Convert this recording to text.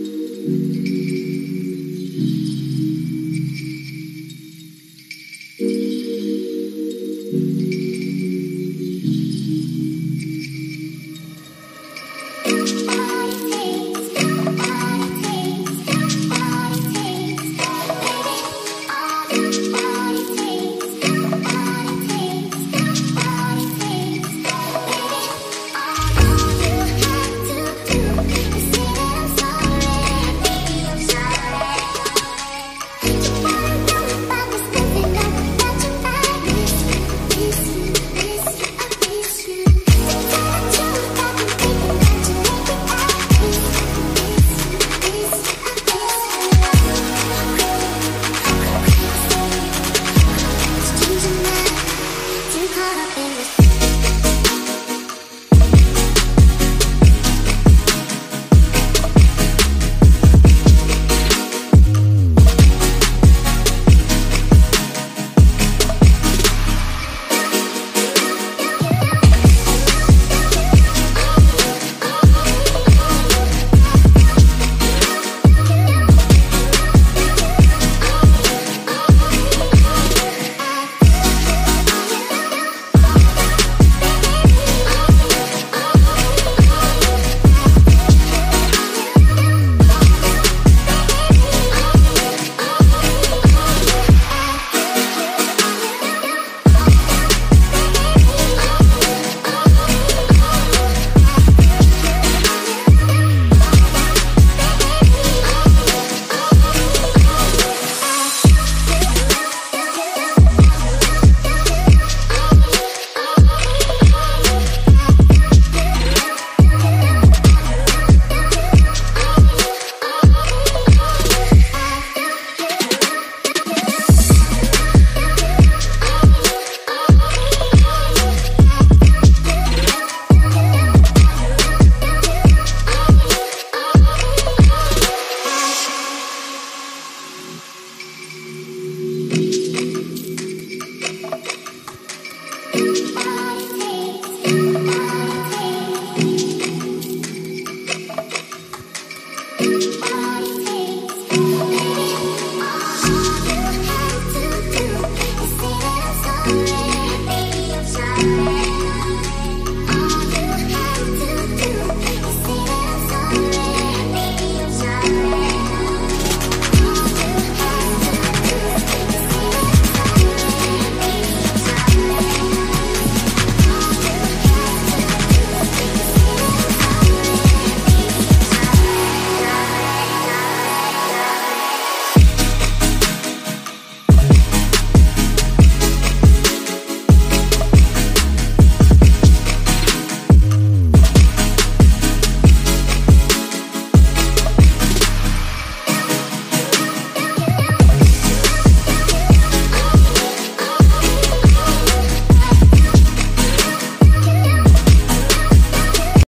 Música